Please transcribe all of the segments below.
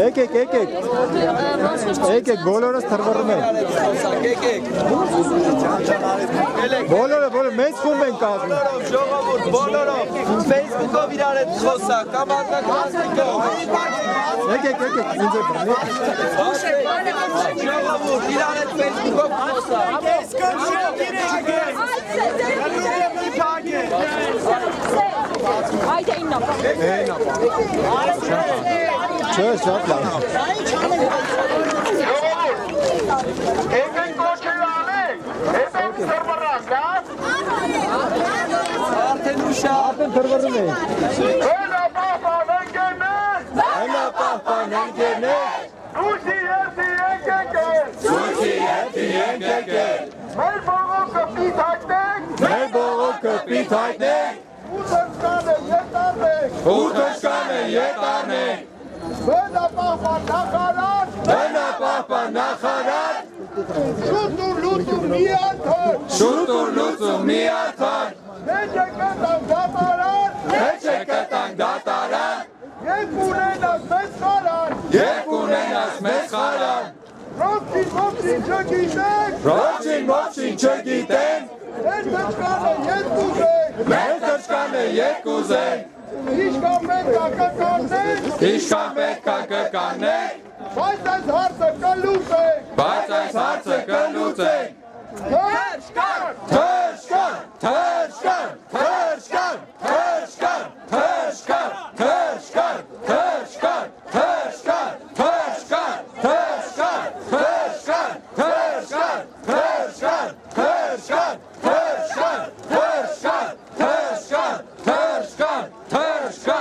Եկեք, եկեք։ Եկեք, բոլորս թրվռում են։ Եկեք։ Բոլորը, բոլորը մեծ խումբ են կազմում։ Ժողովուրդ, բոլորով Facebook-ով իրար հետ խոսակ, կամ հատակազնիկով։ Եկեք, եկեք, ինձ է բռնի։ Ժողովուրդ, իրար հետ Facebook-ով խոսակ։ Էնա բան։ Չէ, շատ լավ։ Եկեք կոչել անեք, եկեք սրբրած, դա։ Արդեն ուշա, արդեն բրբրում է։ Էնա պահպան ընկերներ։ Էնա պահպան ընկերներ։ Սուշի երթի եկեք էլ։ Սուշի երթի եկեք էլ։ Մեր բողոքը պիտ հայտնեք։ Մեր բողոքը պիտ հայտնեք։ Ուտենք Ուրդոստանը եկարնենք, բնապահպան նախարար, բնապահպան նախարար, շուտ ու լուծում մի աթար, շուտ ու լուծում մի աթար, մեջ է կտանք դատարար, մեջ է կտանք դատարար, եկ ունենաս մեզ խարան, եկ ունենաս մեզ խարան, ռոպչին մոպչին չգիտենք, ռոպչին մոպչին չգիտենք, մեր տճկանը եկ ուզենք, մեր տճկանը եկ ուզենք, թշկանը երկուզեն, իշկան մենք ակականենք, իշկան պետքա կկանենք, բայց այս հարցը կլուծենք, բայց այս հարցը կլուծենք, Թշկան! թշկան, թշկան, թշկան, թշկան, թշկան, թշկան, թշկան, թշկան, թշկան, թշկան, թշկան, թշկան, թշկան, թշկան, թշկան, թշկան, թշկան,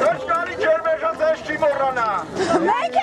Թշկանի ջերմեժը ձեզ չի մոռանա։ Մենք